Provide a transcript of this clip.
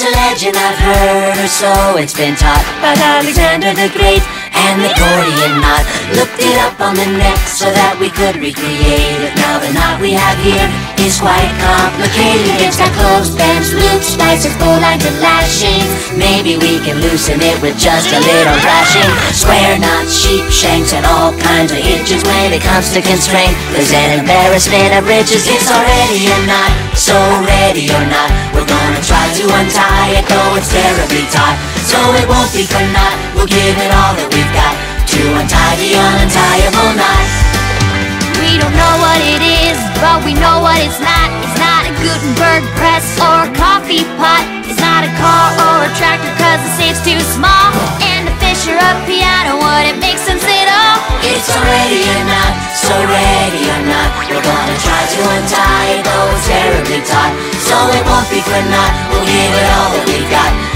There's a legend I've heard, or so it's been taught, about Alexander the Great and the Gordian knot. Looked it up on the net so that we could recreate it. Now the knot we have here is quite complicated. It's got bends, loops, splices, bowlines, and lashings. Maybe we can loosen it with just a little thrashing. Square knots, sheep shanks, and all kinds of hitches. When it comes to constraint, there's an embarrassment of riches. It's already a knot, so ready or not, we're gonna try to untie it, though it's terribly taut. So it won't be for naught. We'll give it all that we've got to untie the untieable knot. We don't know what it is, but we know what it's not. It's not a Gutenberg press or a coffee pot. It's not a car or a tractor, cause the safe's too small. And a fish or a piano wouldn't make sense at all. It's already a knot, so ready or not, we're gonna try to untie it, though it's terribly taut. So it won't naught. We'll give it all that we've got